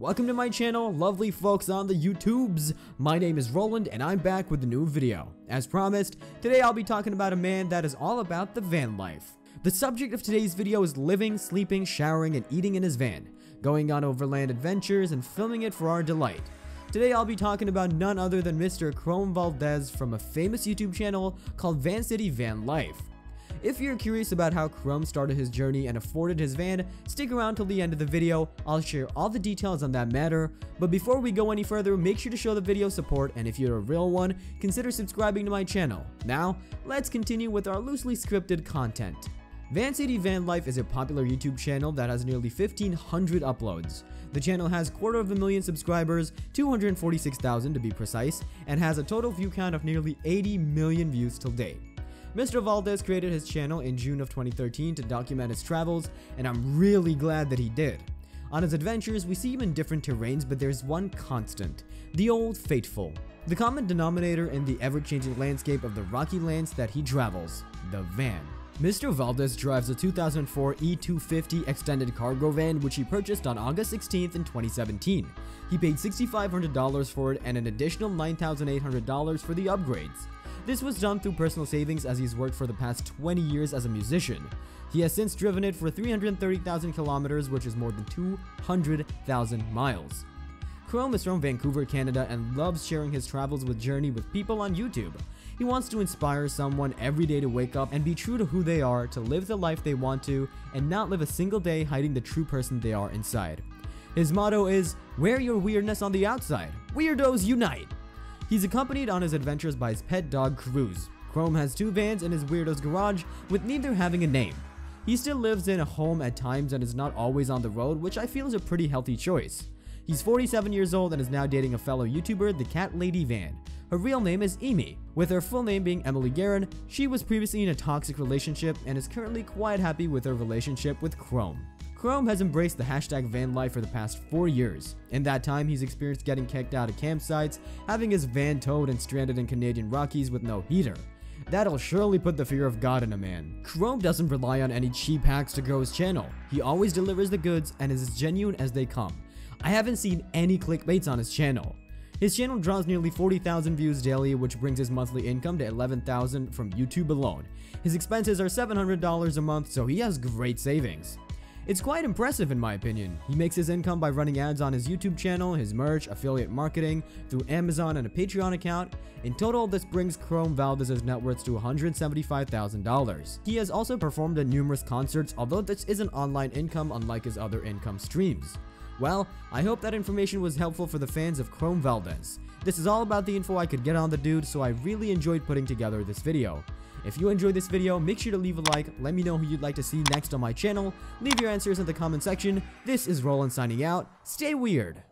Welcome to my channel, lovely folks on the YouTubes. My name is Roland and I'm back with a new video. As promised, today I'll be talking about a man that is all about the van life. The subject of today's video is living, sleeping, showering, and eating in his van, going on overland adventures and filming it for our delight. Today I'll be talking about none other than Mr. Chrome Valdez from a famous YouTube channel called Vancity Vanlife. If you're curious about how Chrome started his journey and afforded his van, stick around till the end of the video, I'll share all the details on that matter. But before we go any further, make sure to show the video support and if you're a real one, consider subscribing to my channel. Now, let's continue with our loosely scripted content. Vancity Vanlife is a popular YouTube channel that has nearly 1500 uploads. The channel has quarter of a million subscribers, 246,000 to be precise, and has a total view count of nearly 80 million views till date. Mr. Valdez created his channel in June of 2013 to document his travels, and I'm really glad that he did. On his adventures, we see him in different terrains, but there's one constant the old faithful. The common denominator in the ever changing landscape of the rocky lands that he travels the van. Mr. Valdez drives a 2004 E250 extended cargo van which he purchased on August 16th in 2017. He paid $6,500 for it and an additional $9,800 for the upgrades. This was done through personal savings as he's worked for the past 20 years as a musician. He has since driven it for 330,000 kilometers, which is more than 200,000 miles. Chrome is from Vancouver, Canada and loves sharing his travels with Journey with people on YouTube. He wants to inspire someone every day to wake up and be true to who they are, to live the life they want to, and not live a single day hiding the true person they are inside. His motto is, wear your weirdness on the outside. Weirdos unite! He's accompanied on his adventures by his pet dog Cruz. Chrome has two vans in his weirdo's garage, with neither having a name. He still lives in a home at times and is not always on the road, which I feel is a pretty healthy choice. He's 47 years old and is now dating a fellow YouTuber, the Cat Lady Van. Her real name is Emi, with her full name being Emily Guerin. She was previously in a toxic relationship and is currently quite happy with her relationship with Chrome. Chrome has embraced the hashtag van life for the past 4 years. In that time, he's experienced getting kicked out of campsites, having his van towed and stranded in Canadian Rockies with no heater. That'll surely put the fear of God in a man. Chrome doesn't rely on any cheap hacks to grow his channel. He always delivers the goods and is as genuine as they come. I haven't seen any clickbaits on his channel. His channel draws nearly 40,000 views daily, which brings his monthly income to 11,000 from YouTube alone. His expenses are $700 a month, so he has great savings. It's quite impressive in my opinion. He makes his income by running ads on his YouTube channel, his merch, affiliate marketing, through Amazon and a Patreon account. In total, this brings Chrome Valdez's net worth to $175,000. He has also performed at numerous concerts, although this isn't online income unlike his other income streams. Well, I hope that information was helpful for the fans of Chrome Valdez. This is all about the info I could get on the dude, so I really enjoyed putting together this video. If you enjoyed this video, make sure to leave a like, let me know who you'd like to see next on my channel, leave your answers in the comment section. This is Roland signing out. Stay weird.